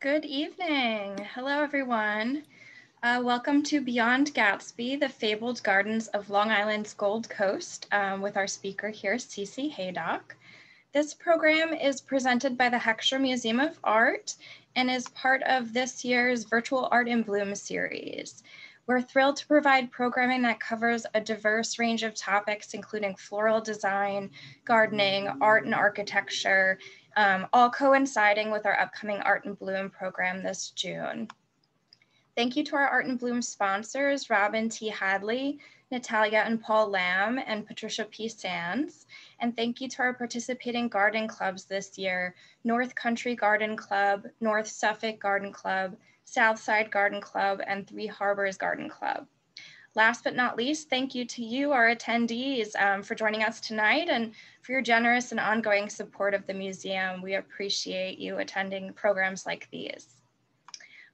Good evening. Hello, everyone. Uh, welcome to Beyond Gatsby, the fabled gardens of Long Island's Gold Coast um, with our speaker here, Cece Haydock. This program is presented by the Heckscher Museum of Art and is part of this year's Virtual Art in Bloom series. We're thrilled to provide programming that covers a diverse range of topics, including floral design, gardening, art and architecture, um, all coinciding with our upcoming Art in Bloom program this June. Thank you to our Art in Bloom sponsors, Robin T. Hadley, Natalia and Paul Lamb, and Patricia P. Sands. And thank you to our participating garden clubs this year, North Country Garden Club, North Suffolk Garden Club, Southside Garden Club, and Three Harbors Garden Club. Last but not least, thank you to you, our attendees, um, for joining us tonight and for your generous and ongoing support of the museum. We appreciate you attending programs like these.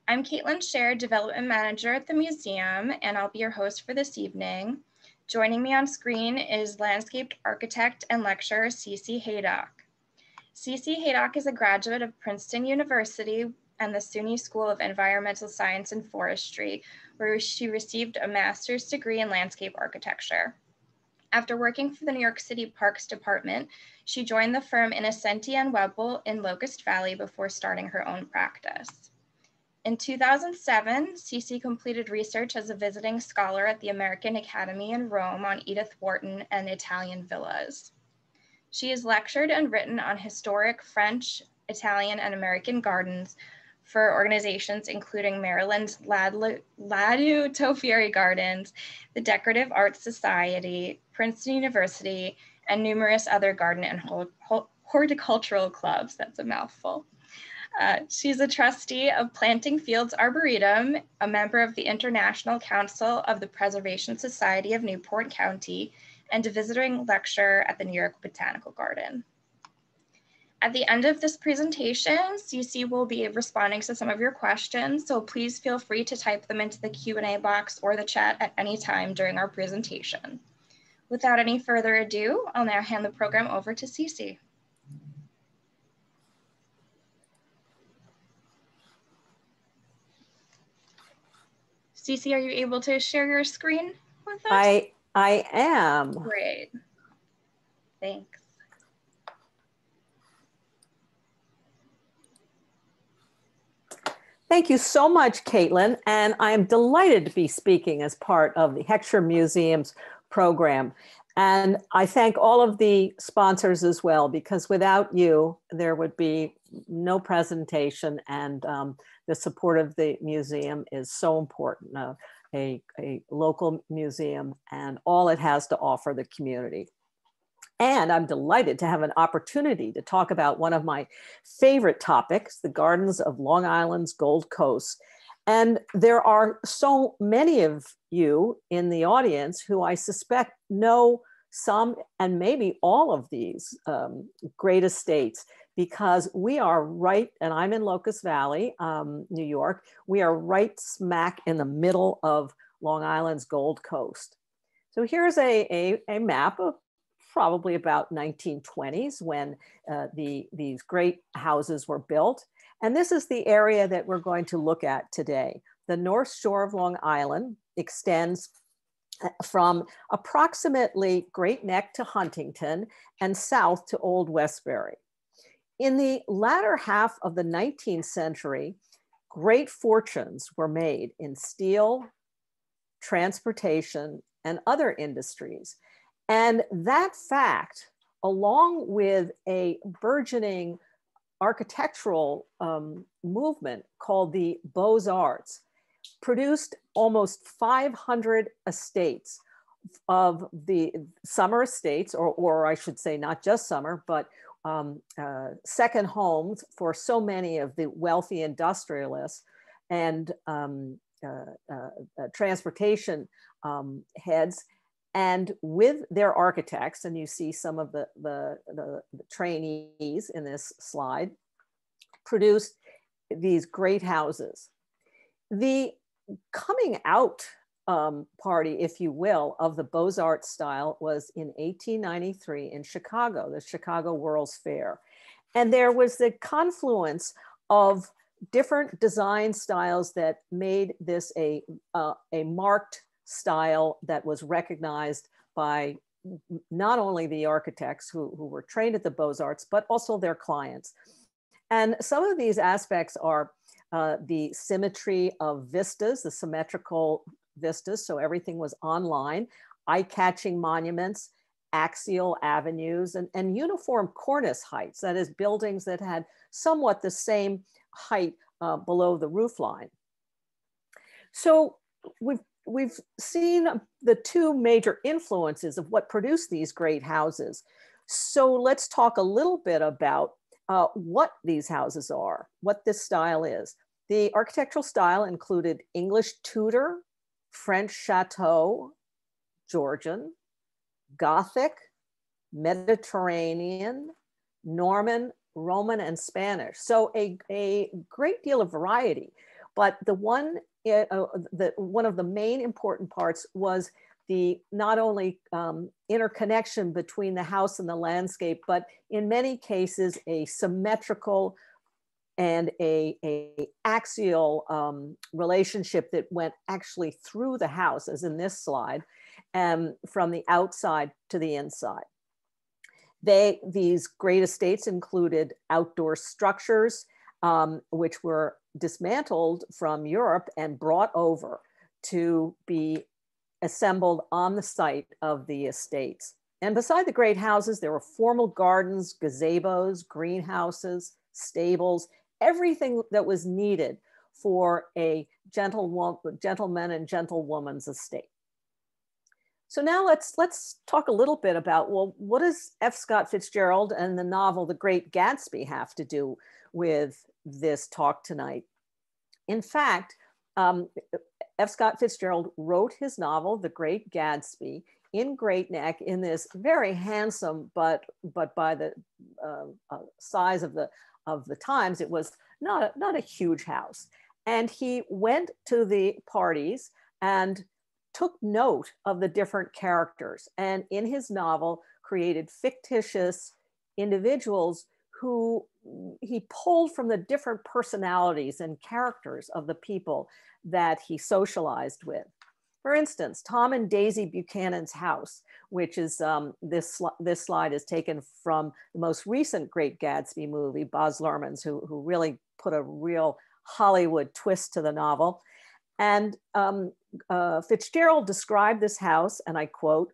I'm Caitlin Scher, Development Manager at the museum, and I'll be your host for this evening. Joining me on screen is landscape architect and lecturer Cece Haydock. Cece Haydock is a graduate of Princeton University and the SUNY School of Environmental Science and Forestry, where she received a master's degree in landscape architecture. After working for the New York City Parks Department, she joined the firm Innocenti and Webel in Locust Valley before starting her own practice. In 2007, Cece completed research as a visiting scholar at the American Academy in Rome on Edith Wharton and Italian villas. She has lectured and written on historic French, Italian, and American gardens, for organizations including Maryland's Ladew, Ladew Gardens, the Decorative Arts Society, Princeton University, and numerous other garden and horticultural clubs. That's a mouthful. Uh, she's a trustee of Planting Fields Arboretum, a member of the International Council of the Preservation Society of Newport County, and a visiting lecturer at the New York Botanical Garden. At the end of this presentation, Cece will be responding to some of your questions, so please feel free to type them into the Q&A box or the chat at any time during our presentation. Without any further ado, I'll now hand the program over to Cece. Cece, are you able to share your screen with us? I, I am. Great. Thanks. Thank you so much, Caitlin. And I am delighted to be speaking as part of the Heckscher Museum's program. And I thank all of the sponsors as well, because without you, there would be no presentation. And um, the support of the museum is so important, uh, a, a local museum and all it has to offer the community. And I'm delighted to have an opportunity to talk about one of my favorite topics, the gardens of Long Island's Gold Coast. And there are so many of you in the audience who I suspect know some and maybe all of these um, great estates because we are right, and I'm in Locust Valley, um, New York, we are right smack in the middle of Long Island's Gold Coast. So here's a, a, a map of probably about 1920s when uh, the, these great houses were built. And this is the area that we're going to look at today. The North Shore of Long Island extends uh, from approximately Great Neck to Huntington and south to Old Westbury. In the latter half of the 19th century, great fortunes were made in steel, transportation, and other industries. And that fact, along with a burgeoning architectural um, movement called the Beaux Arts, produced almost 500 estates of the summer estates, or, or I should say, not just summer, but um, uh, second homes for so many of the wealthy industrialists. And um, uh, uh, uh transportation um, heads and with their architects, and you see some of the, the, the, the trainees in this slide, produced these great houses. The coming out um, party, if you will, of the Beaux-Arts style was in 1893 in Chicago, the Chicago World's Fair. And there was the confluence of different design styles that made this a, uh, a marked style that was recognized by not only the architects who, who were trained at the Beaux-Arts, but also their clients. And some of these aspects are uh, the symmetry of vistas, the symmetrical vistas, so everything was online, eye-catching monuments, axial avenues, and, and uniform cornice heights, that is buildings that had somewhat the same height uh, below the roof line. So we've, we've seen the two major influences of what produced these great houses. So let's talk a little bit about uh, what these houses are, what this style is. The architectural style included English Tudor, French Chateau, Georgian, Gothic, Mediterranean, Norman, Roman, and Spanish. So a, a great deal of variety. But the one, uh, uh the, one of the main important parts was the not only um, interconnection between the house and the landscape, but in many cases a symmetrical and a, a axial um, relationship that went actually through the house, as in this slide, um, from the outside to the inside. They, these great estates included outdoor structures, um, which were dismantled from Europe and brought over to be assembled on the site of the estates. And beside the great houses, there were formal gardens, gazebos, greenhouses, stables, everything that was needed for a gentle gentleman and gentlewoman's estate. So now let's let's talk a little bit about well, what does F. Scott Fitzgerald and the novel The Great Gatsby have to do with this talk tonight? In fact, um, F. Scott Fitzgerald wrote his novel The Great Gatsby in Great Neck in this very handsome, but but by the uh, uh, size of the of the times, it was not a, not a huge house. And he went to the parties and took note of the different characters. And in his novel, created fictitious individuals who he pulled from the different personalities and characters of the people that he socialized with. For instance, Tom and Daisy Buchanan's house, which is um, this, this slide is taken from the most recent Great Gatsby movie, Baz Luhrmann's, who, who really put a real Hollywood twist to the novel. And um, uh, Fitzgerald described this house, and I quote,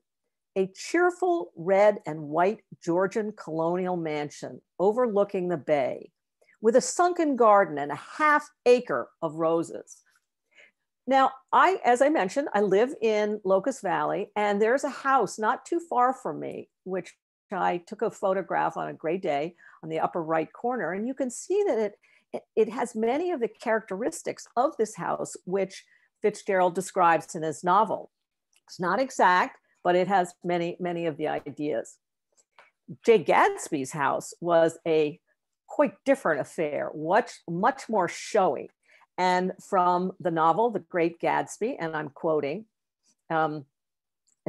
a cheerful red and white Georgian colonial mansion overlooking the bay with a sunken garden and a half acre of roses. Now, I, as I mentioned, I live in Locust Valley, and there's a house not too far from me, which I took a photograph on a gray day on the upper right corner, and you can see that it it has many of the characteristics of this house, which Fitzgerald describes in his novel. It's not exact, but it has many, many of the ideas. Jay Gatsby's house was a quite different affair, much, much more showy. And from the novel, The Great Gatsby, and I'm quoting, um,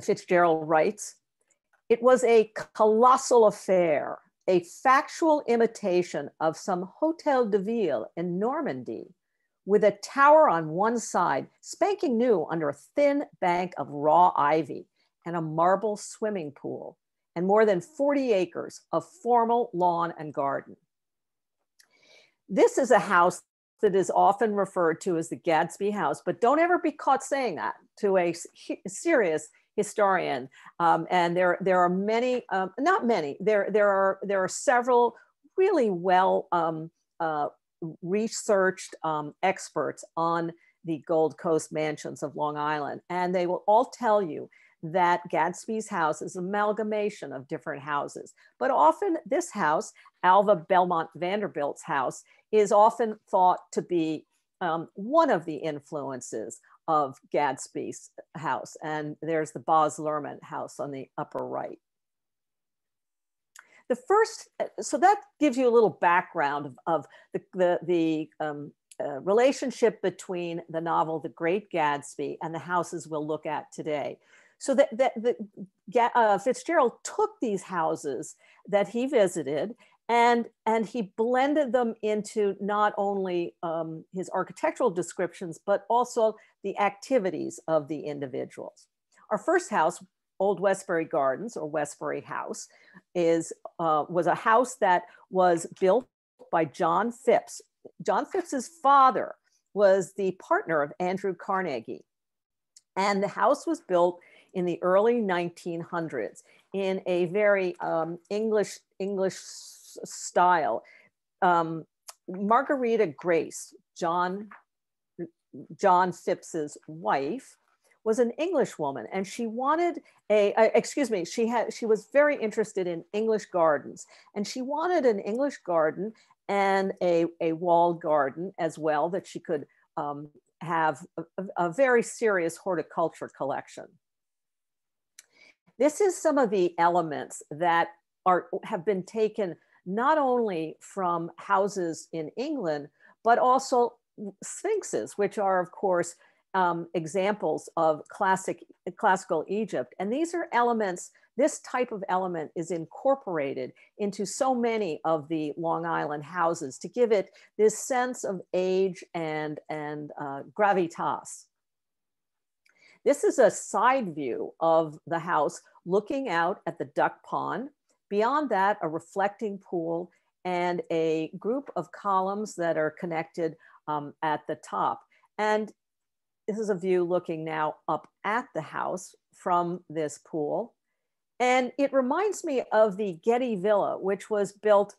Fitzgerald writes, it was a colossal affair, a factual imitation of some Hotel de Ville in Normandy, with a tower on one side, spanking new under a thin bank of raw ivy and a marble swimming pool, and more than 40 acres of formal lawn and garden. This is a house that is often referred to as the Gatsby House, but don't ever be caught saying that to a serious historian. Um, and there, there are many, um, not many, there, there, are, there are several really well um, uh, researched um, experts on the Gold Coast mansions of Long Island. And they will all tell you that Gatsby's house is an amalgamation of different houses. But often this house, Alva Belmont Vanderbilt's house, is often thought to be um, one of the influences of Gatsby's house. And there's the Baz Luhrmann house on the upper right. The first, so that gives you a little background of, of the, the, the um, uh, relationship between the novel The Great Gatsby and the houses we'll look at today. So that, uh, Fitzgerald took these houses that he visited And, and he blended them into not only um, his architectural descriptions, but also the activities of the individuals. Our first house, Old Westbury Gardens or Westbury House, is, uh, was a house that was built by John Phipps. John Phipps's father was the partner of Andrew Carnegie. And the house was built in the early 1900s in a very um, English, English style. Um, Margarita Grace, John, John Phipps's wife, was an English woman and she wanted a, uh, excuse me, she had, she was very interested in English gardens and she wanted an English garden and a, a walled garden as well that she could um, have a, a very serious horticulture collection. This is some of the elements that are, have been taken not only from houses in England, but also sphinxes, which are, of course, um, examples of classic classical Egypt. And these are elements, this type of element is incorporated into so many of the Long Island houses to give it this sense of age and, and uh, gravitas. This is a side view of the house looking out at the duck pond. Beyond that, a reflecting pool and a group of columns that are connected um, at the top. And this is a view looking now up at the house from this pool. And it reminds me of the Getty Villa, which was built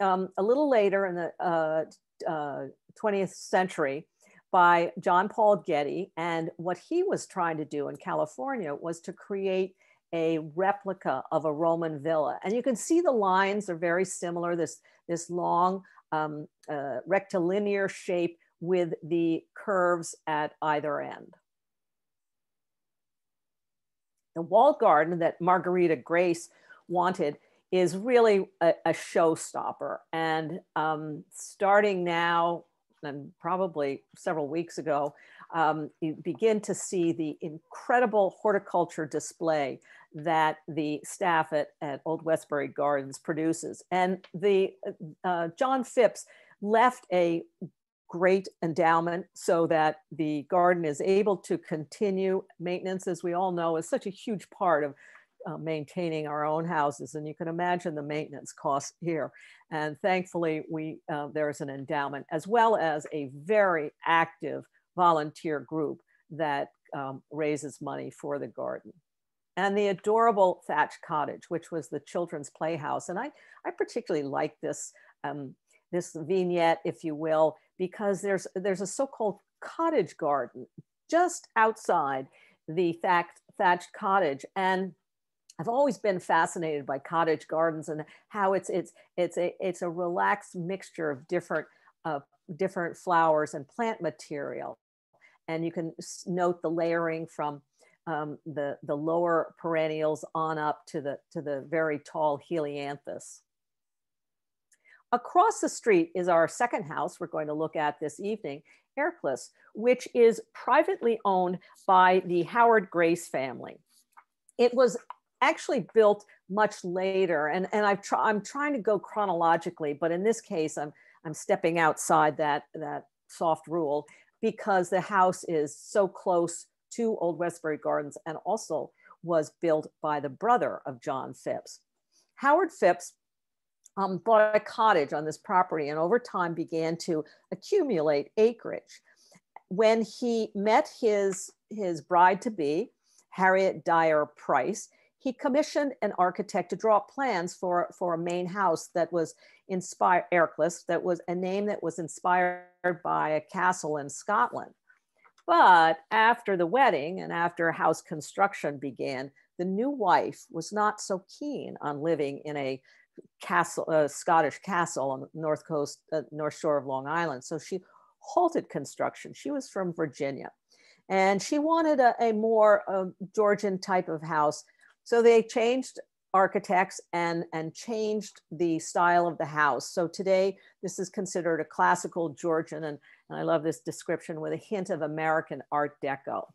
um, a little later in the uh, uh, 20th century by John Paul Getty. And what he was trying to do in California was to create a replica of a Roman villa. And you can see the lines are very similar, this, this long um, uh, rectilinear shape with the curves at either end. The walled garden that Margarita Grace wanted is really a, a showstopper. And um, starting now, and probably several weeks ago, um, you begin to see the incredible horticulture display that the staff at, at Old Westbury Gardens produces. And the uh, John Phipps left a great endowment so that the garden is able to continue maintenance as we all know is such a huge part of uh, maintaining our own houses and you can imagine the maintenance costs here. And thankfully we uh, there's an endowment as well as a very active volunteer group that um, raises money for the garden. And the adorable thatch cottage which was the children's playhouse. And i i particularly like this um, this vignette if you will because there's there's a so-called cottage garden just outside the thatched, thatched cottage. And I've always been fascinated by cottage gardens and how it's it's it's a it's a relaxed mixture of different uh, different flowers and plant material, and you can note the layering from um, the the lower perennials on up to the to the very tall helianthus. Across the street is our second house we're going to look at this evening, Erchless, which is privately owned by the Howard Grace family. It was actually built much later, and, and I've try, I'm trying to go chronologically, but in this case, I'm, I'm stepping outside that, that soft rule because the house is so close to Old Westbury Gardens and also was built by the brother of John Phipps. Howard Phipps um, bought a cottage on this property and over time began to accumulate acreage. When he met his, his bride to be, Harriet Dyer Price, he commissioned an architect to draw plans for, for a main house that was inspired, Erchless, that was a name that was inspired by a castle in Scotland. But after the wedding and after house construction began, the new wife was not so keen on living in a castle, uh, Scottish castle on the north coast, uh, north shore of Long Island. So she halted construction. She was from Virginia, and she wanted a, a more uh, Georgian type of house. So they changed architects and and changed the style of the house. So today this is considered a classical Georgian, and, and I love this description with a hint of American Art Deco.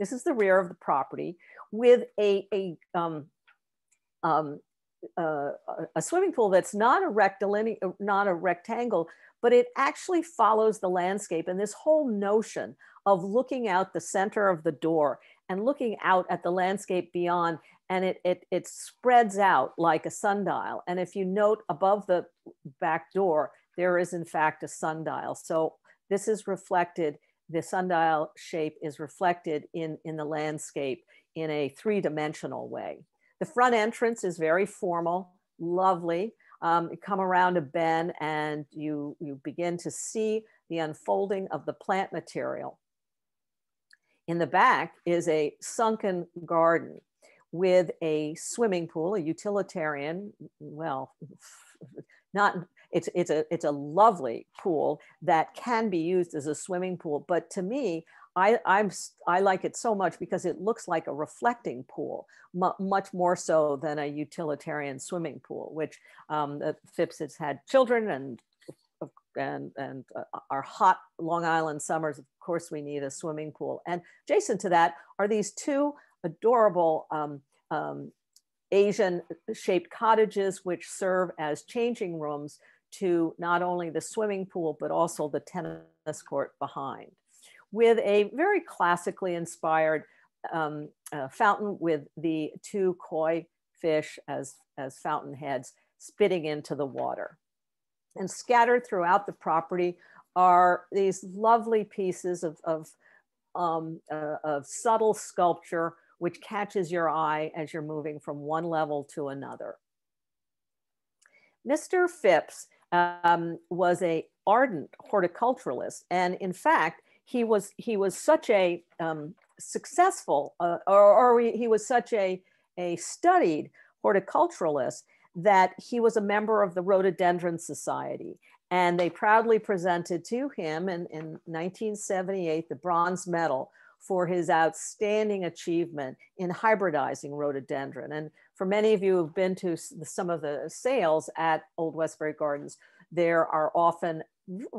This is the rear of the property with a, a um, um, uh, a swimming pool that's not a not a rectangle, but it actually follows the landscape. And this whole notion of looking out the center of the door and looking out at the landscape beyond, and it, it, it spreads out like a sundial. And if you note above the back door, there is in fact a sundial. So this is reflected, the sundial shape is reflected in, in the landscape in a three-dimensional way. The front entrance is very formal, lovely. Um, you come around a bend and you, you begin to see the unfolding of the plant material. In the back is a sunken garden with a swimming pool, a utilitarian, well, not, it's, it's, a, it's a lovely pool that can be used as a swimming pool. But to me, I, I'm, I like it so much because it looks like a reflecting pool, much more so than a utilitarian swimming pool, which um, Phipps has had children and and and uh, our hot Long Island summers, of course, we need a swimming pool. And adjacent to that are these two adorable um, um, Asian shaped cottages, which serve as changing rooms to not only the swimming pool, but also the tennis court behind with a very classically inspired um, uh, fountain with the two koi fish as, as fountain heads spitting into the water. And scattered throughout the property are these lovely pieces of, of, um, uh, of subtle sculpture which catches your eye as you're moving from one level to another. Mr. Phipps um, was a ardent horticulturalist. And in fact, he was he was such a um, successful uh, or, or he was such a a studied horticulturalist that he was a member of the rhododendron society and they proudly presented to him in, in 1978 the bronze medal for his outstanding achievement in hybridizing rhododendron and for many of you who've been to some of the sales at old westbury gardens there are often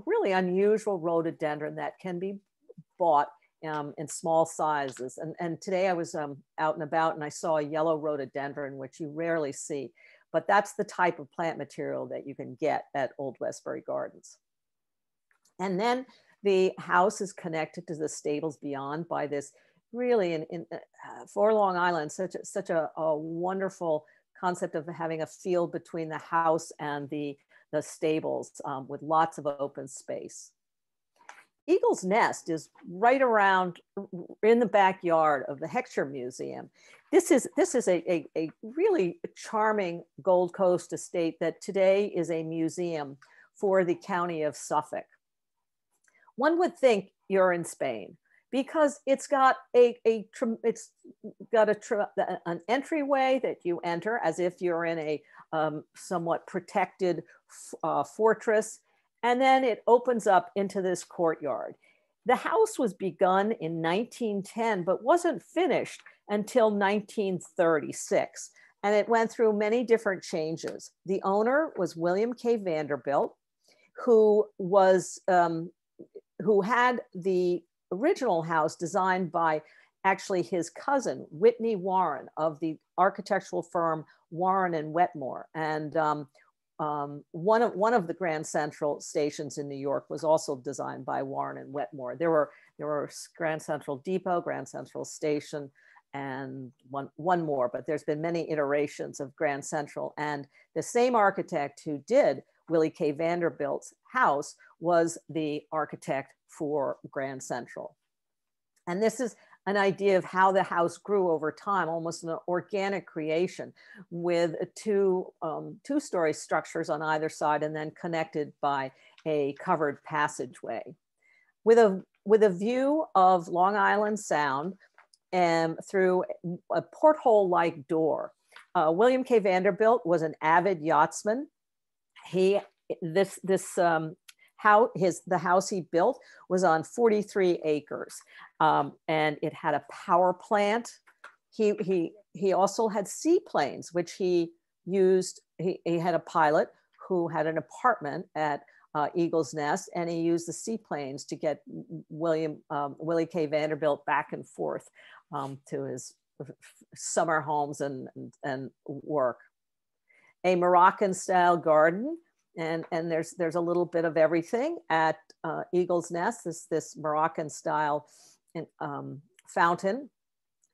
really unusual rhododendron that can be bought um, in small sizes. And, and today I was um, out and about and I saw a yellow rhododendron, which you rarely see, but that's the type of plant material that you can get at Old Westbury Gardens. And then the house is connected to the stables beyond by this really in, in uh, for Long Island, such a, such a, a wonderful concept of having a field between the house and the the stables um, with lots of open space. Eagle's Nest is right around in the backyard of the Heckscher Museum. This is, this is a, a, a really charming Gold Coast estate that today is a museum for the county of Suffolk. One would think you're in Spain because it's got a, a it's got a an entryway that you enter as if you're in a um, somewhat protected uh, fortress. And then it opens up into this courtyard. The house was begun in 1910, but wasn't finished until 1936. And it went through many different changes. The owner was William K. Vanderbilt, who was um, who had the original house designed by actually his cousin, Whitney Warren of the architectural firm Warren and Wetmore. And um, um, one, of, one of the Grand Central stations in New York was also designed by Warren and Wetmore. There were, there were Grand Central Depot, Grand Central Station, and one, one more, but there's been many iterations of Grand Central. And the same architect who did Willie K. Vanderbilt's house was the architect for Grand Central. And this is an idea of how the house grew over time, almost an organic creation with two, um, two story structures on either side and then connected by a covered passageway. With a, with a view of Long Island Sound and through a porthole-like door. Uh, William K. Vanderbilt was an avid yachtsman. He, this, this um, how his the house he built was on 43 acres um, and it had a power plant he he he also had seaplanes which he used he, he had a pilot who had an apartment at uh, Eagle's Nest, and he used the seaplanes to get William um, Willie K. Vanderbilt back and forth um, to his summer homes and, and, and work. A Moroccan style garden. And, and there's, there's a little bit of everything at uh, Eagle's Nest, this, this Moroccan style um, fountain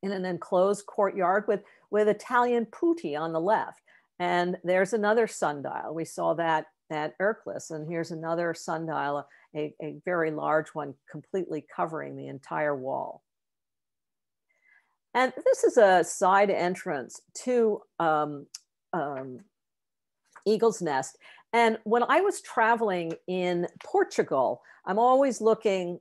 in an enclosed courtyard with, with Italian putti on the left. And there's another sundial. We saw that at Erchless. And here's another sundial, a, a very large one, completely covering the entire wall. And this is a side entrance to um, um, Eagle's Nest. And when I was traveling in Portugal, I'm always looking.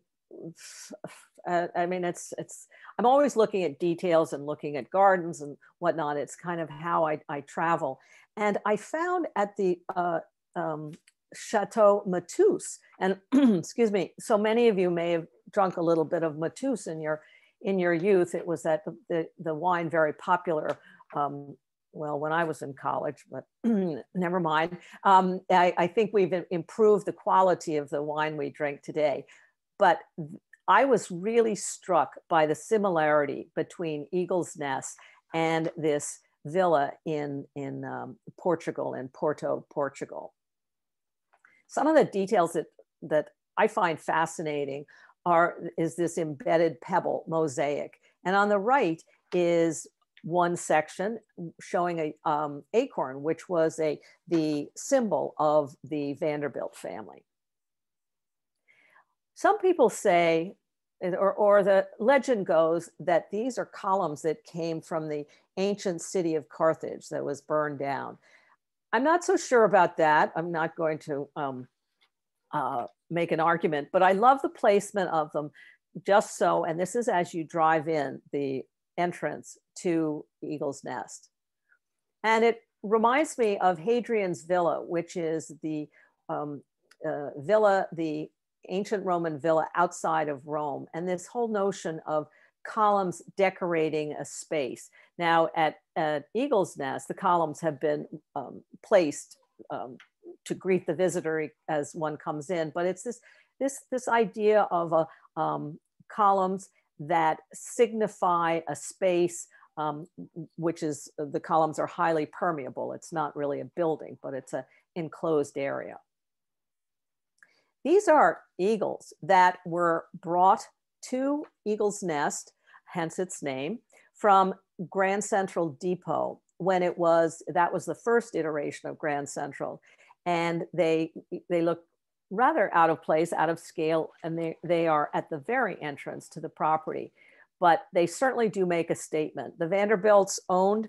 Uh, I mean, it's it's. I'm always looking at details and looking at gardens and whatnot. It's kind of how I, I travel. And I found at the uh, um, Chateau Mateus, and excuse me, so many of you may have drunk a little bit of Mateus in your in your youth. It was that the, the wine very popular um, well, when I was in college, but never mind. Um, I, I, think we've improved the quality of the wine we drink today. But I was really struck by the similarity between Eagle's Nest and this villa in, in um, Portugal, in Porto, Portugal. Some of the details that, that I find fascinating are, is this embedded pebble mosaic. And on the right is one section showing a um, acorn, which was a the symbol of the Vanderbilt family. Some people say, or, or the legend goes that these are columns that came from the ancient city of Carthage that was burned down. I'm not so sure about that. I'm not going to um, uh, make an argument, but I love the placement of them just so, and this is as you drive in the entrance to Eagle's Nest. And it reminds me of Hadrian's Villa, which is the um, uh, villa, the ancient Roman villa outside of Rome, and this whole notion of columns decorating a space. Now, at, at Eagle's Nest, the columns have been um, placed um, to greet the visitor as one comes in, but it's this this this idea of a um, columns that signify a space um, which is the columns are highly permeable. It's not really a building, but it's an enclosed area. These are eagles that were brought to Eagle's Nest, hence its name, from Grand Central Depot when it was, that was the first iteration of Grand Central. And they, they look rather out of place, out of scale, and they, they are at the very entrance to the property. But they certainly do make a statement. The Vanderbilts owned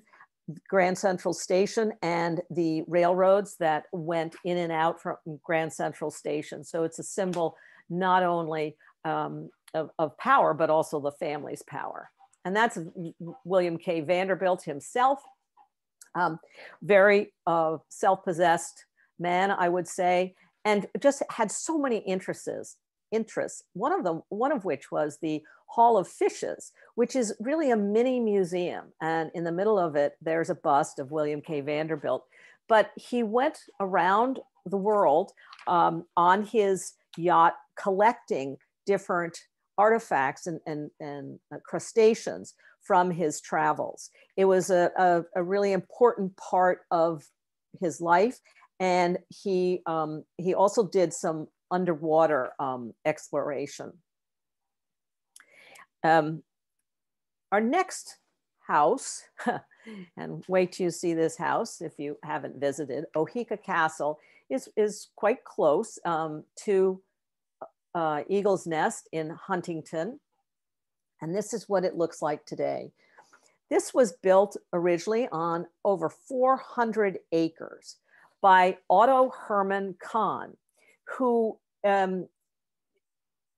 Grand Central Station and the railroads that went in and out from Grand Central Station. So it's a symbol not only um, of, of power, but also the family's power. And that's William K. Vanderbilt himself. Um, very uh, self possessed man, I would say and just had so many interests interests one of them one of which was the hall of fishes which is really a mini museum. And in the middle of it there's a bust of william k. Vanderbilt. But he went around the world um, on his yacht collecting different artifacts and, and, and uh, crustaceans from his travels. It was a, a, a really important part of his life and he um, he also did some underwater um, exploration. Um, our next house, and wait till you see this house if you haven't visited, Oheka Castle is, is quite close um, to uh, Eagle's Nest in Huntington. And this is what it looks like today. This was built originally on over 400 acres by Otto Hermann Kahn, who um,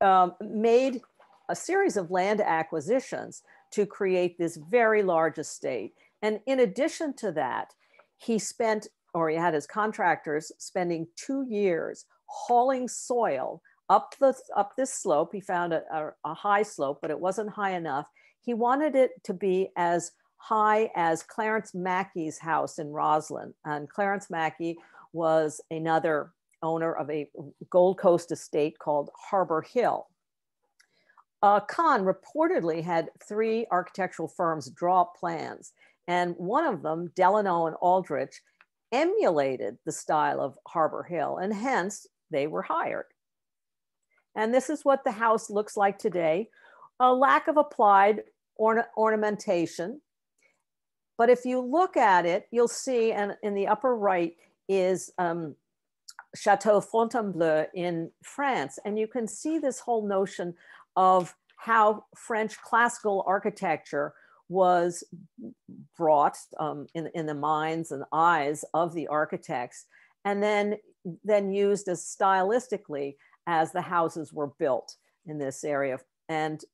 um, made a series of land acquisitions to create this very large estate. And in addition to that, he spent, or he had his contractors spending two years hauling soil up the up this slope. He found a, a, a high slope, but it wasn't high enough. He wanted it to be as high as Clarence Mackay's house in Roslyn. And Clarence Mackay was another owner of a Gold Coast estate called Harbor Hill. Uh, Kahn reportedly had three architectural firms draw plans, and one of them, Delano and Aldrich, emulated the style of Harbor Hill, and hence they were hired. And this is what the house looks like today. A lack of applied orna ornamentation. But if you look at it, you'll see, and in the upper right is um, Chateau Fontainebleau in France. And you can see this whole notion of how French classical architecture was brought um, in, in the minds and eyes of the architects and then, then used as stylistically as the houses were built in this area. And,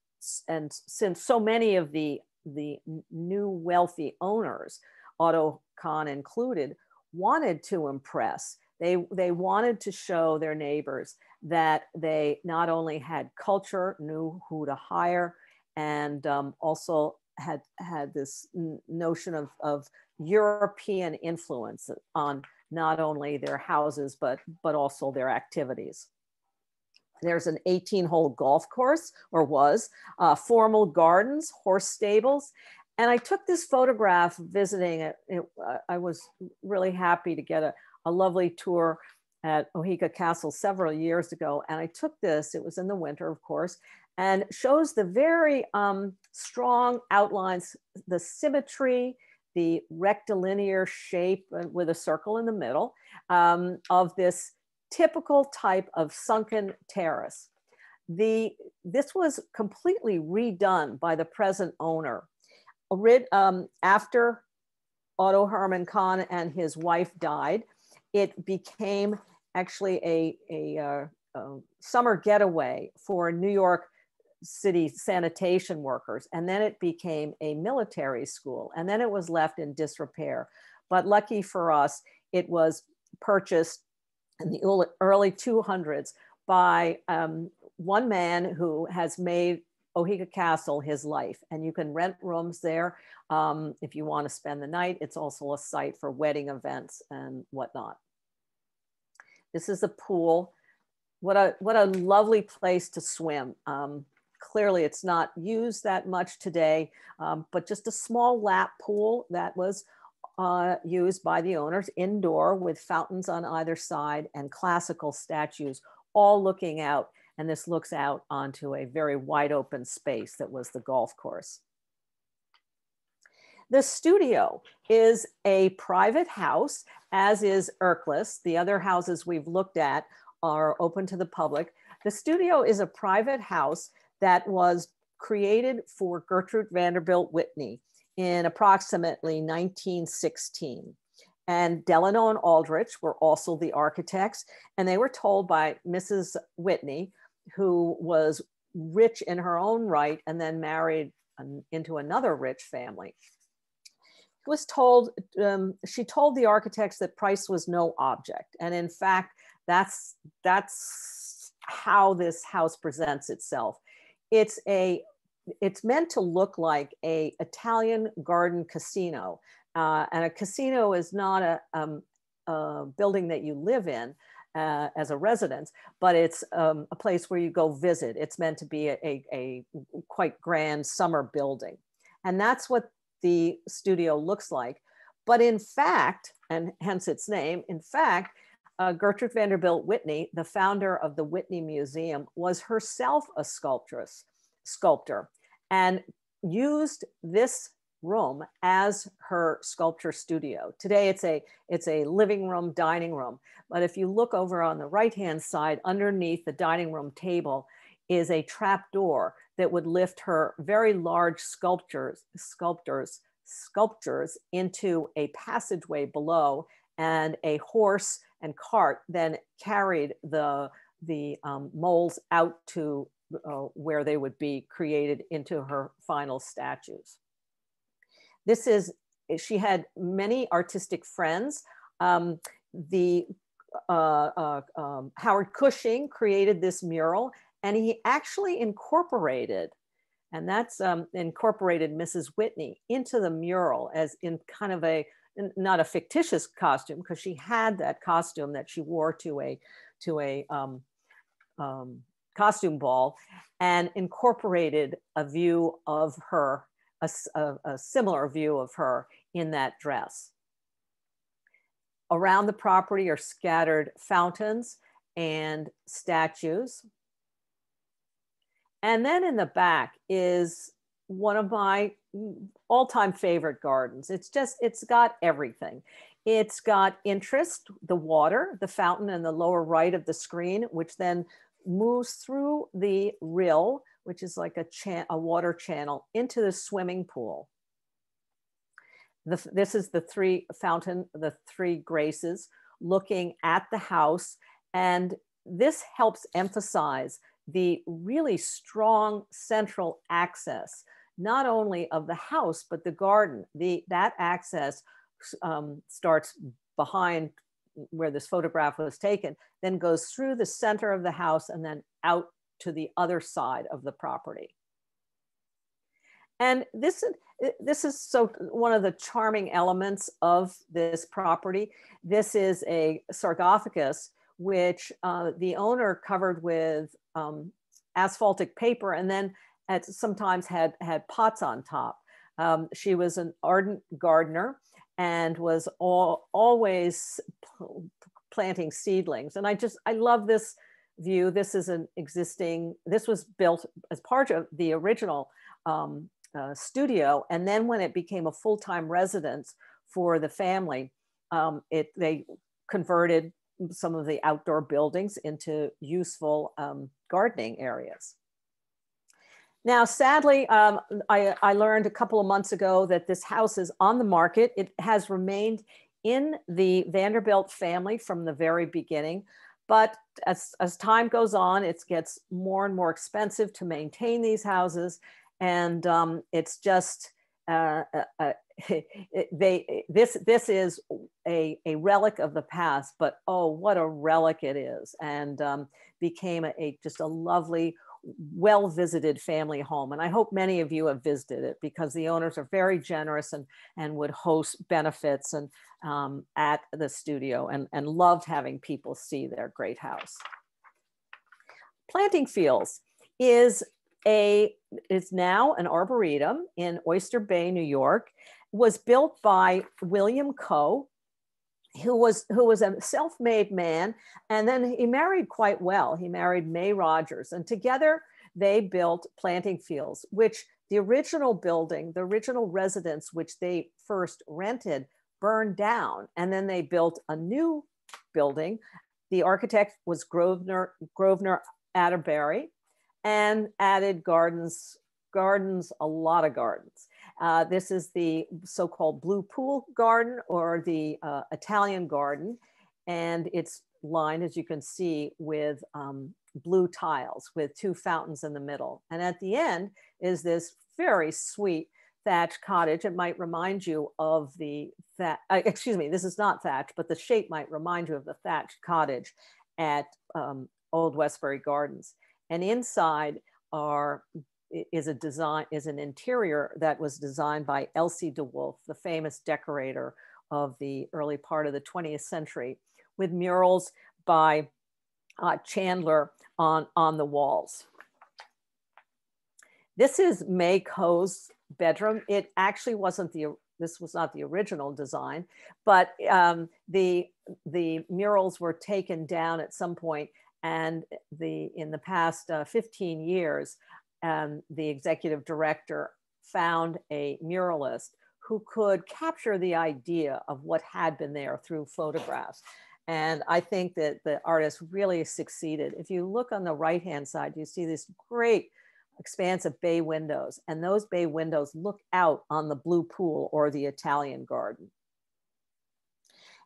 and since so many of the, the new wealthy owners, Otto Kahn included, wanted to impress, they, they wanted to show their neighbors that they not only had culture, knew who to hire, and um, also had had this notion of, of European influence on not only their houses but but also their activities. There's an 18 hole golf course, or was, uh, formal gardens, horse stables. And I took this photograph visiting it. it uh, I was really happy to get a, a lovely tour at Oheka Castle several years ago. And I took this, it was in the winter, of course, and shows the very um, strong outlines, the symmetry, the rectilinear shape uh, with a circle in the middle um, of this typical type of sunken terrace. The, this was completely redone by the present owner. Um, after Otto Hermann Kahn and his wife died, it became actually a, a, uh, a summer getaway for New York city sanitation workers. And then it became a military school. And then it was left in disrepair. But lucky for us, it was purchased in the early 200s by um, one man who has made Oheka Castle his life. And you can rent rooms there um, if you want to spend the night. It's also a site for wedding events and whatnot. This is a pool. What a, what a lovely place to swim. Um, clearly it's not used that much today, um, but just a small lap pool that was uh, used by the owners indoor with fountains on either side and classical statues all looking out. And this looks out onto a very wide open space that was the golf course. The studio is a private house, as is Erchless. The other houses we've looked at are open to the public. The studio is a private house that was created for Gertrude Vanderbilt Whitney in approximately 1916. And Delano and Aldrich were also the architects, and they were told by Mrs. Whitney, who was rich in her own right and then married into another rich family. Was told um, she told the architects that price was no object, and in fact, that's that's how this house presents itself it's a it's meant to look like a Italian garden casino. Uh, and a casino is not a, um, a, building that you live in uh, as a residence, but it's um, a place where you go visit. It's meant to be a, a, a, quite grand summer building. And that's what the studio looks like. But in fact, and hence its name, in fact, uh, Gertrude Vanderbilt Whitney, the founder of the Whitney Museum, was herself a sculptress, sculptor and used this room as her sculpture studio. Today it's a it's a living room, dining room. But if you look over on the right-hand side underneath the dining room table is a trap door that would lift her very large sculptures sculptors sculptures into a passageway below and a horse and cart then carried the, the um, molds out to uh, where they would be created into her final statues. This is, she had many artistic friends. Um, the uh, uh, um, Howard Cushing created this mural and he actually incorporated and that's um, incorporated Mrs. Whitney into the mural as in kind of a not a fictitious costume because she had that costume that she wore to a to a um, um, costume ball and incorporated a view of her a, a, a similar view of her in that dress around the property are scattered fountains and statues. And then in the back is one of my all-time favorite gardens. It's just, it's got everything. It's got interest, the water, the fountain in the lower right of the screen, which then moves through the rill, which is like a, a water channel, into the swimming pool. The, this is the three fountain, the three graces looking at the house. And this helps emphasize the really strong central access, not only of the house, but the garden. The, that access um, starts behind where this photograph was taken, then goes through the center of the house and then out to the other side of the property. And this, this is so one of the charming elements of this property. This is a sarcophagus, which uh, the owner covered with um, asphaltic paper and then at, sometimes had, had pots on top. Um, she was an ardent gardener and was all, always planting seedlings. And I just, I love this view. This is an existing, this was built as part of the original um, uh, studio. And then when it became a full-time residence for the family, um, it, they converted some of the outdoor buildings into useful um, gardening areas. Now, sadly, um, I, I, learned a couple of months ago that this house is on the market. It has remained in the Vanderbilt family from the very beginning. But as, as time goes on, it gets more and more expensive to maintain these houses. And um, it's just, uh, uh, uh they, this, this is a, a relic of the past, but oh, what a relic it is. And um, became a, a, just a lovely, well visited family home. And I hope many of you have visited it because the owners are very generous and, and would host benefits and um, at the studio and, and loved having people see their great house. Planting Fields is a is now an arboretum in Oyster Bay, New York. Was built by William Coe, who was who was a self-made man and then he married quite well. He married Mai Rogers and together they built planting fields which the original building the original residence which they first rented burned down and then they built a new building. The architect was grosvenor grosvenor atterbury and added gardens gardens a lot of gardens uh, this is the so-called blue pool garden or the uh, Italian garden. And it's lined, as you can see, with um, blue tiles with two fountains in the middle. And at the end is this very sweet thatch cottage. It might remind you of the, that, uh, excuse me, this is not thatch, but the shape might remind you of the thatched cottage at um, Old Westbury Gardens. And inside are is a design is an interior that was designed by Elsie de Wolfe, the famous decorator of the early part of the 20th century, with murals by uh, Chanler on, on the walls. This is Mai Coe's bedroom. It actually wasn't the this was not the original design, but um, the the murals were taken down at some point, and the in the past uh, 15 years, and the executive director found a muralist who could capture the idea of what had been there through photographs. And I think that the artist really succeeded. If you look on the right hand side, you see this great expanse of bay windows, and those bay windows look out on the blue pool or the Italian garden.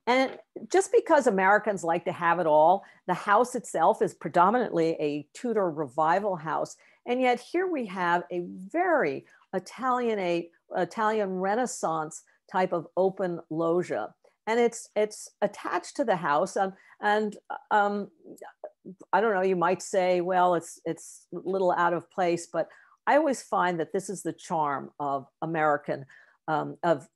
And just because Americans like to have it all, the house itself is predominantly a Tudor revival house. And yet here we have a very Italianate, Italian Renaissance type of open loggia. And it's, it's attached to the house. Um, and um, I don't know, you might say, well, it's, it's a little out of place, but I always find that this is the charm of American, um, of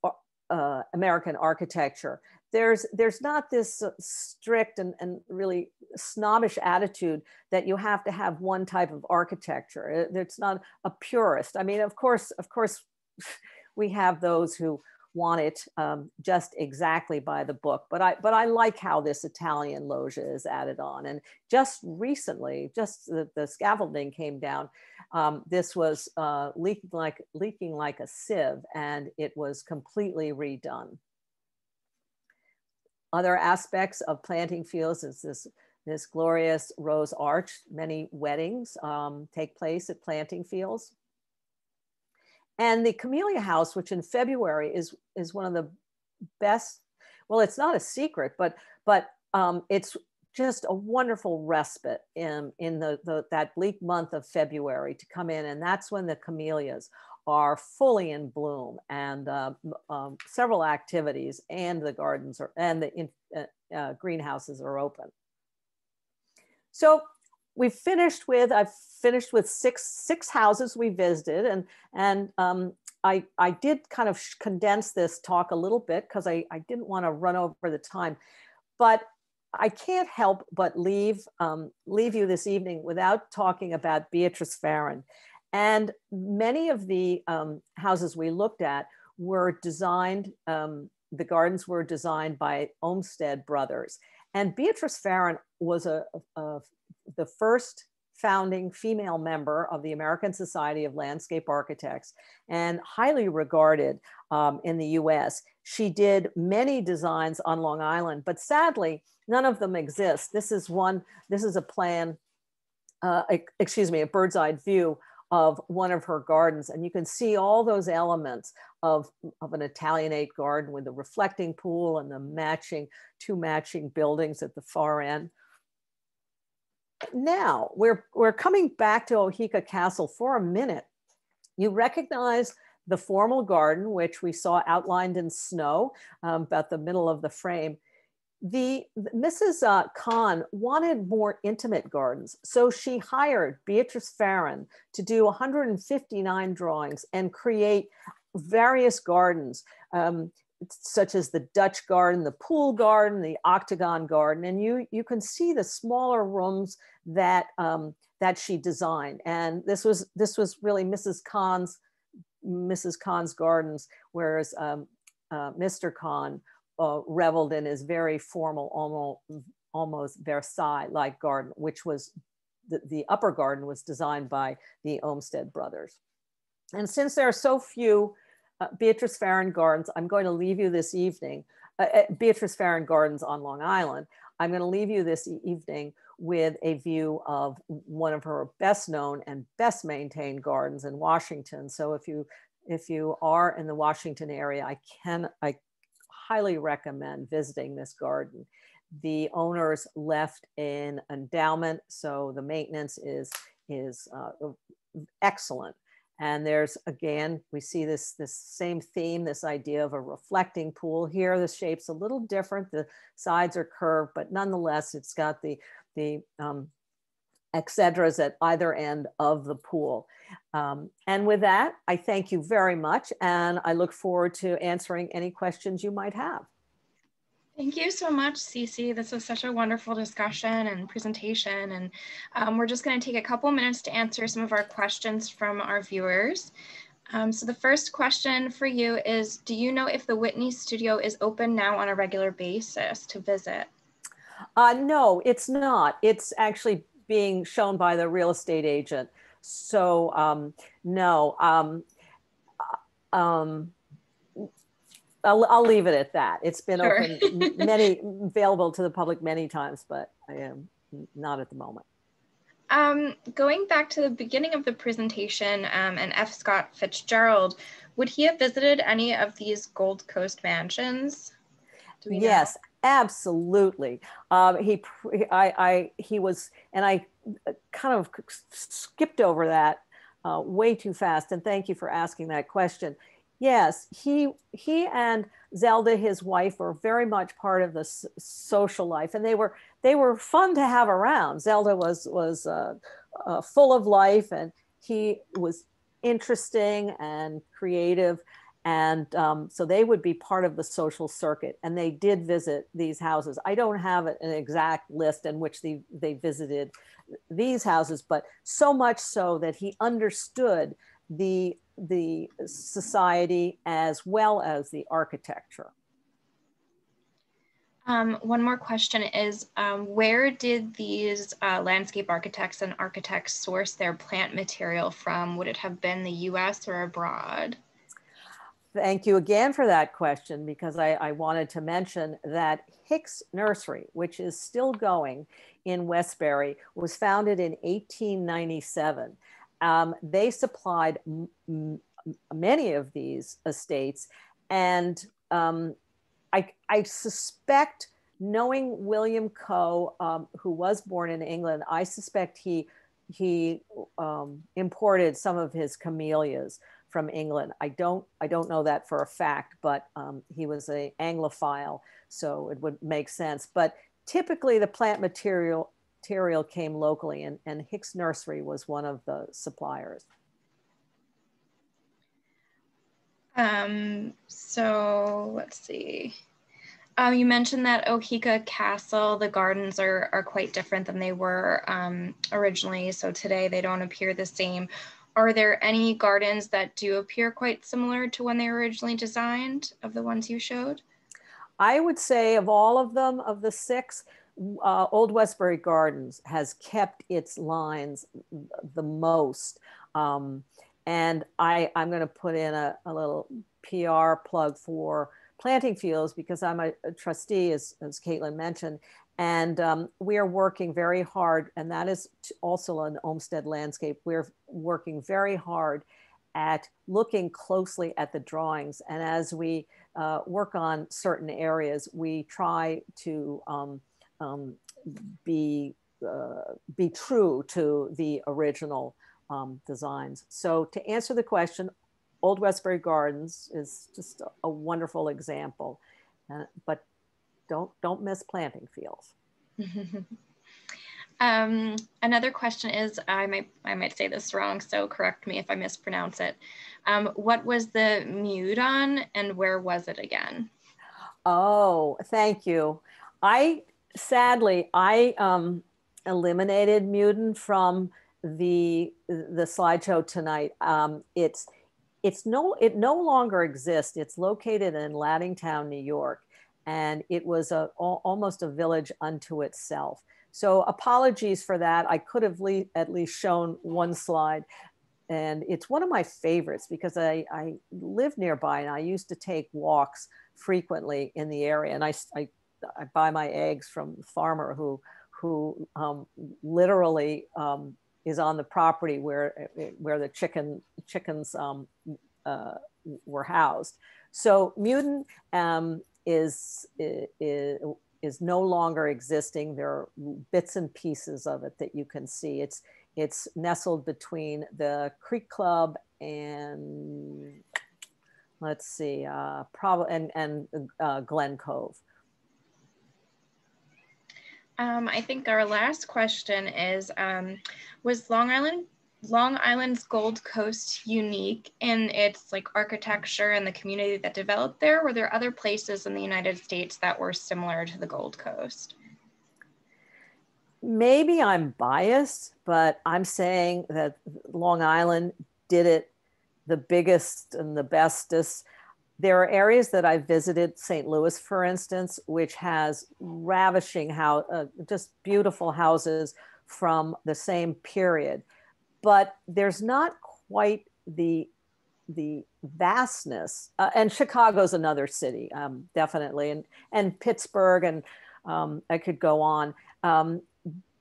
uh, American architecture there's there's not this strict and, and really snobbish attitude that you have to have one type of architecture it's not a purist i mean of course of course we have those who want it um, just exactly by the book. But I, but I like how this Italian loggia is added on. And just recently, just the, the scaffolding came down. Um, this was uh, leaking like leaking like a sieve, and it was completely redone. Other aspects of planting fields is this this glorious rose arch. Many weddings um, take place at planting fields. And the Camellia House, which in February is, is one of the best, well, it's not a secret, but, but um, it's just a wonderful respite in, in the, the, that bleak month of February to come in. And that's when the camellias are fully in bloom and uh, um, several activities and the gardens are, and the in, uh, uh, greenhouses are open. So we've finished with I've finished with six six houses we visited, and and um, I I did kind of condense this talk a little bit because I I didn't want to run over the time, but I can't help but leave um, leave you this evening without talking about Beatrix Farrand, and many of the um, houses we looked at were designed. Um, the gardens were designed by Olmsted Brothers, and Beatrix Farrand was a, a, the first founding female member of the American Society of Landscape Architects and highly regarded um, in the US. She did many designs on Long Island, but sadly, none of them exist. This is one, this is a plan, uh, excuse me, a bird's eye view of one of her gardens. And you can see all those elements of, of an Italianate garden with the reflecting pool and the matching, two matching buildings at the far end now we're, we're coming back to Oheka Castle for a minute. You recognize the formal garden, which we saw outlined in snow um, about the middle of the frame. The Mrs. Uh, Kahn wanted more intimate gardens, so she hired Beatrix Farrand to do 159 drawings and create various gardens. Um, such as the Dutch garden, the pool garden, the octagon garden, and you you can see the smaller rooms that um, that she designed. And this was this was really Mrs. Kahn's Mrs. Kahn's gardens, whereas um, uh, Mr. Kahn uh, reveled in his very formal, almost almost Versailles-like garden, which was the, the upper garden was designed by the Olmsted brothers. And since there are so few uh, Beatrix Farrand Gardens, I'm going to leave you this evening, uh, uh Beatrix Farrand Gardens on Long Island. I'm going to leave you this evening with a view of one of her best known and best maintained gardens in Washington. So if you if you are in the Washington area, I can I highly recommend visiting this garden. The owners left an endowment, so the maintenance is is uh, excellent. And there's, again, we see this, this same theme, this idea of a reflecting pool. Here, the shape's a little different. The sides are curved, but nonetheless, it's got the, the um, exedras at either end of the pool. Um, and with that, I thank you very much. And I look forward to answering any questions you might have. Thank you so much, Cece. This was such a wonderful discussion and presentation. And um, we're just going to take a couple minutes to answer some of our questions from our viewers. Um, so the first question for you is, do you know if the Whitney studio is open now on a regular basis to visit? Uh, no, it's not. It's actually being shown by the real estate agent. So um, no, um, uh, um, I'll, I'll leave it at that. It's been sure. open many available to the public many times, but I am not at the moment. Um, going back to the beginning of the presentation um, and F. Scott Fitzgerald, would he have visited any of these Gold Coast mansions? Yes, know? Absolutely. Um, he, I, I, he was, and I kind of skipped over that uh, way too fast. And thank you for asking that question. Yes, he he and Zelda, his wife, were very much part of the social life, and they were they were fun to have around. Zelda was was uh, uh, full of life, and he was interesting and creative, and um, so they would be part of the social circuit. And they did visit these houses. I don't have an exact list in which they they visited these houses, but so much so that he understood the, the society as well as the architecture. Um, one more question is, um, where did these uh, landscape architects and architects source their plant material from? Would it have been the US or abroad? Thank you again for that question because I, I, wanted to mention that Hicks Nursery, which is still going in Westbury, was founded in 1897. Um, they supplied many of these estates, and um, I, I, suspect, knowing William Coe, um, who was born in England, I suspect he he um, imported some of his camellias from England. I don't I don't know that for a fact, but um, he was a Anglophile, so it would make sense. But typically, the plant material material came locally, and, and Hicks Nursery was one of the suppliers. Um, so let's see. Um, you mentioned that Oheka Castle, the gardens are, are quite different than they were um, originally. So today they don't appear the same are there any gardens that do appear quite similar to when they were originally designed of the ones you showed? I would say of all of them, of the six, uh, Old Westbury Gardens has kept its lines the most. Um, and I, I'm going to put in a, a, little PR plug for planting fields because I'm a, a trustee, as, as Caitlin mentioned, and um, we are working very hard, and that is also an Olmsted landscape. We're working very hard at looking closely at the drawings. And as we uh, work on certain areas, we try to um, um, be, uh, be true to the original um, designs. So to answer the question, Old Westbury Gardens is just a, a wonderful example. Uh, but don't don't miss planting fields. um, another question is, I might I might say this wrong, so correct me if I mispronounce it. Um, what was the Meudon and where was it again? Oh, thank you. I sadly I um, eliminated Meudon from the the slideshow tonight. Um, it's it's no it no longer exists. It's located in Lattingtown, New York and it was a, almost a village unto itself. So apologies for that. I could have le at least shown one slide. And it's one of my favorites because I, I live nearby and I used to take walks frequently in the area. And I, I, I buy my eggs from the farmer who, who um, literally um, is on the property where, where the chicken, chickens um, uh, were housed. So Meudon um, is, is, is no longer existing. There are bits and pieces of it that you can see. It's, it's nestled between the Creek Club and let's see, uh, probably and, and uh, Glen Cove. Um, I think our last question is, um, was Long Island Long Island's Gold Coast unique in its like architecture and the community that developed there? Were there other places in the United States that were similar to the Gold Coast? Maybe I'm biased, but I'm saying that Long Island did it the biggest and the bestest. There are areas that I visited, St. Louis, for instance, which has ravishing house, uh, just beautiful houses from the same period but there's not quite the the vastness uh, and chicago's another city um, definitely and and pittsburgh and um, i could go on um,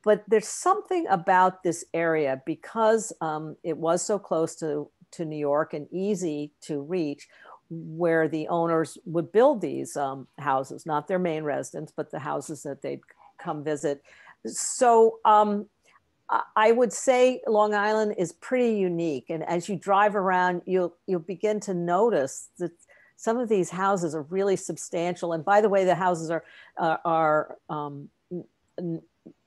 but there's something about this area because um, it was so close to to new york and easy to reach where the owners would build these um, houses not their main residence but the houses that they'd come visit. So um, I would say Long Island is pretty unique, and as you drive around, you'll you'll begin to notice that some of these houses are really substantial. And by the way, the houses are uh, are um,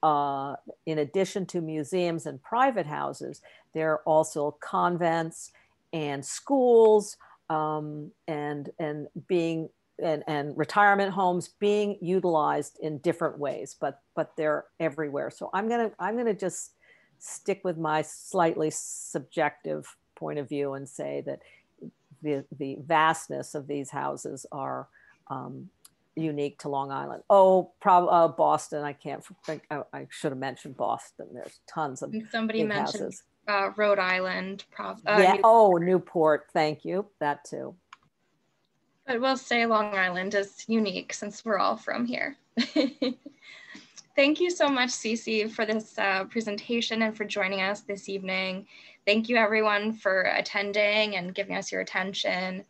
uh, in addition to museums and private houses, there are also convents and schools um, and and being and, and retirement homes being utilized in different ways, but but they're everywhere. So I'm gonna I'm gonna just stick with my slightly subjective point of view and say that the, the vastness of these houses are um, unique to Long Island. Oh, probably uh, Boston. I can't think. I, I, should have mentioned Boston. There's tons of somebody mentioned uh, Rhode Island. Prov- uh, yeah. Newport. Oh, Newport. Thank you. That too. But we'll say Long Island is unique since we're all from here. Thank you so much, Cece, for this uh, presentation and for joining us this evening. Thank you everyone for attending and giving us your attention.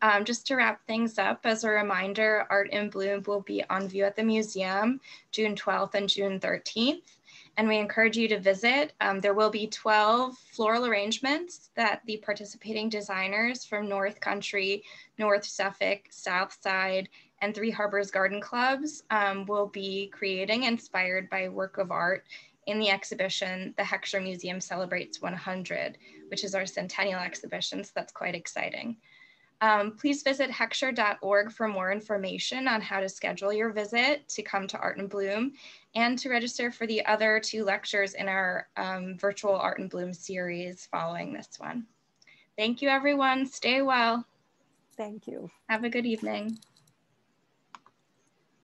Um, just to wrap things up, as a reminder, Art in Bloom will be on view at the museum June 12th and June 13th and we encourage you to visit. Um, there will be 12 floral arrangements that the participating designers from North Country, North Suffolk, South Side, and Three Harbors Garden Clubs um, will be creating inspired by work of art in the exhibition, The Heckscher Museum Celebrates 100, which is our centennial exhibition, so that's quite exciting. Um, please visit heckscher.org for more information on how to schedule your visit to come to Art in Bloom and to register for the other two lectures in our um, virtual Art and Bloom series following this one. Thank you, everyone. Stay well. Thank you. Have a good evening.